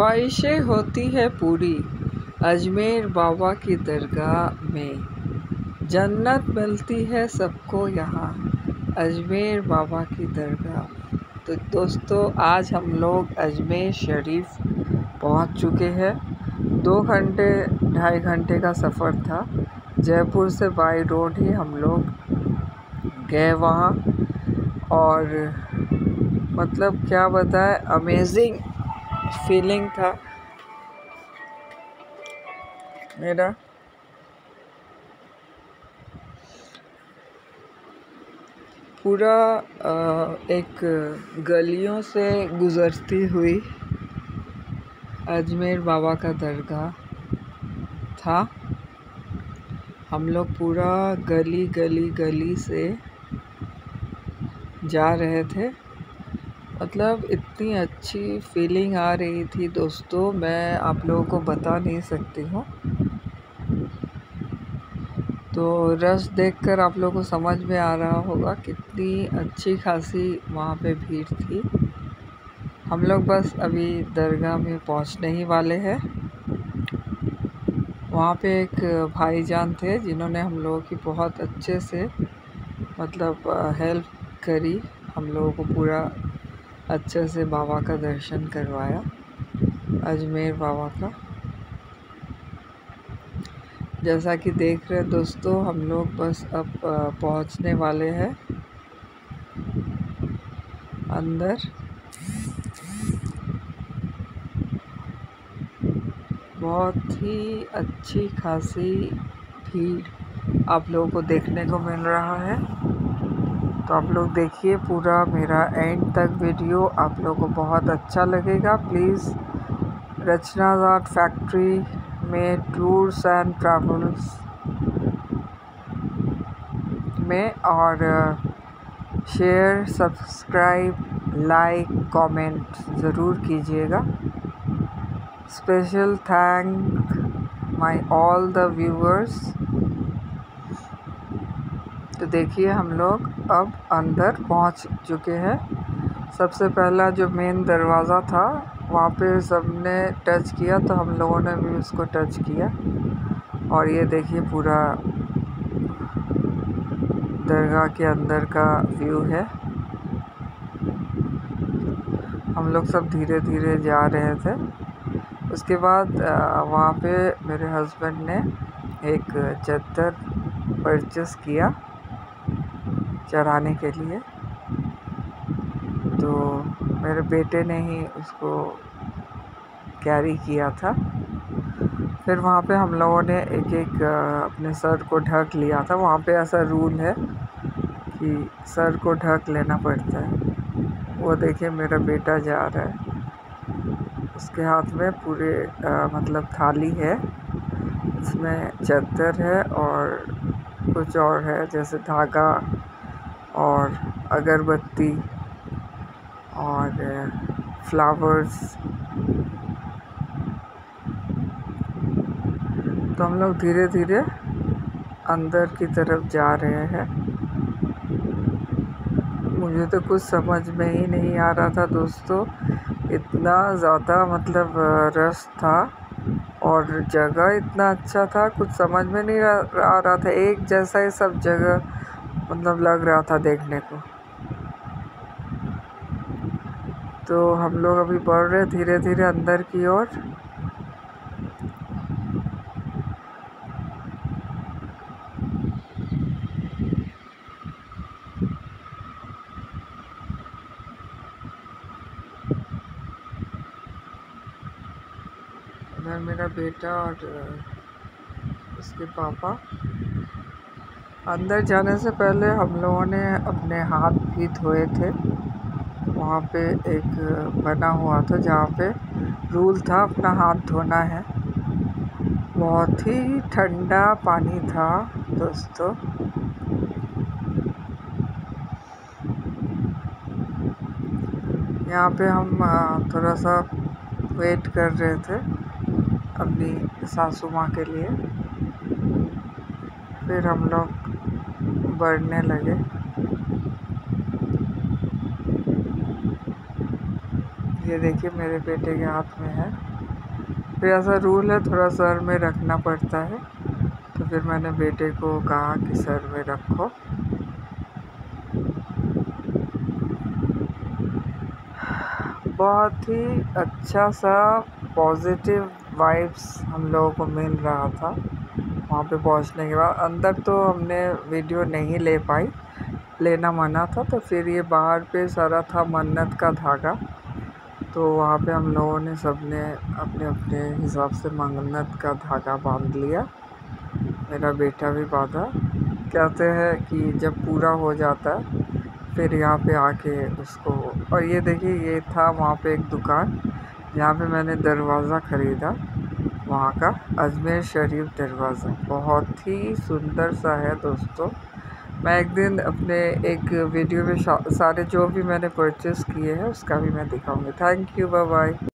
ख्वाहिशें होती है पूरी। अजमेर बाबा की दरगाह में जन्नत मिलती है सबको यहाँ, अजमेर बाबा की दरगाह। तो दोस्तों, आज हम लोग अजमेर शरीफ पहुँच चुके हैं। दो घंटे, ढाई घंटे का सफ़र था। जयपुर से बाई रोड ही हम लोग गए वहाँ। और मतलब क्या बताए अमेजिंग फीलिंग था। मेरा पूरा एक गलियों से गुज़रती हुई अजमेर बाबा का दरगाह था। हम लोग पूरा गली गली गली से जा रहे थे। मतलब इतनी अच्छी फीलिंग आ रही थी दोस्तों, मैं आप लोगों को बता नहीं सकती हूँ। तो रश देखकर आप लोगों को समझ में आ रहा होगा कितनी अच्छी खासी वहाँ पे भीड़ थी। हम लोग बस अभी दरगाह में पहुँचने ही वाले हैं। वहाँ पे एक भाईजान थे जिन्होंने हम लोगों की बहुत अच्छे से मतलब हेल्प करी। हम लोगों को पूरा अच्छे से बाबा का दर्शन करवाया, अजमेर बाबा का। जैसा कि देख रहे दोस्तों, हम लोग बस अब पहुँचने वाले हैं अंदर। बहुत ही अच्छी खासी भीड़ आप लोगों को देखने को मिल रहा है। तो आप लोग देखिए पूरा मेरा एंड तक वीडियो आप लोगों को बहुत अच्छा लगेगा। प्लीज़ रचना आर्ट फैक्ट्री में टूर्स एंड ट्रैवल्स में और शेयर सब्सक्राइब लाइक कमेंट ज़रूर कीजिएगा। Special thank my all the viewers तो देखिए हम लोग अब अंदर पहुँच चुके हैं। सबसे पहला जो मेन दरवाज़ा था, वहाँ पे सबने टच किया तो हम लोगों ने भी उसको टच किया। और ये देखिए पूरा दरगाह के अंदर का व्यू है। हम लोग सब धीरे धीरे जा रहे थे। उसके बाद वहाँ पे मेरे हस्बैंड ने एक चद्दर परचेस किया। चढ़ाने के लिए। तो मेरे बेटे ने ही उसको कैरी किया था। फिर वहाँ पे हम लोगों ने एक एक अपने सर को ढक लिया था। वहाँ पे ऐसा रूल है कि सर को ढक लेना पड़ता है। वो देखिए मेरा बेटा जा रहा है। उसके हाथ में पूरे आ, मतलब थाली है। इसमें चद्दर है और कुछ और है जैसे धागा और अगरबत्ती और फ्लावर्स तो हम लोग धीरे धीरे अंदर की तरफ़ जा रहे हैं। मुझे तो कुछ समझ में ही नहीं आ रहा था दोस्तों। इतना ज़्यादा मतलब रस था और जगह इतना अच्छा था, कुछ समझ में नहीं आ रहा था। एक जैसा ही सब जगह मतलब लग रहा था देखने को। तो हम लोग अभी बढ़ रहे धीरे धीरे अंदर की ओर। मेरा बेटा और उसके पापा। अंदर जाने से पहले हम लोगों ने अपने हाथ भी धोए थे। वहाँ पे एक बना हुआ था जहाँ पे रूल था अपना हाथ धोना है। बहुत ही ठंडा पानी था दोस्तों। यहाँ पे हम थोड़ा सा वेट कर रहे थे अपनी सासू माँ के लिए। फिर हम लोग बढ़ने लगे। ये देखिए, मेरे बेटे के हाथ में है। फिर ऐसा रूल है, थोड़ा सर में रखना पड़ता है। तो फिर मैंने बेटे को कहा कि सर में रखो। बहुत ही अच्छा सा पॉजिटिव वाइब्स हम लोगों को मिल रहा था। वहाँ पे पहुँचने के बाद अंदर तो हमने वीडियो नहीं ले पाई। लेना मना था तो फिर ये बाहर पे सारा था मन्नत का धागा। तो वहाँ पे हम लोगों ने सबने अपने अपने हिसाब से मन्नत का धागा बाँध लिया। मेरा बेटा भी बांधा। कहते हैं कि जब पूरा हो जाता है फिर यहाँ पे आके उसको और ये देखिए, ये था वहाँ पे एक दुकान, जहाँ पे मैंने दरवाज़ा ख़रीदा। वहाँ का अजमेर शरीफ दरवाज़ा। बहुत ही सुंदर सा है दोस्तों। मैं एक दिन अपने एक वीडियो में सारे जो भी मैंने परचेज़ किए हैं, उसका भी मैं दिखाऊँगी। Thank you bye bye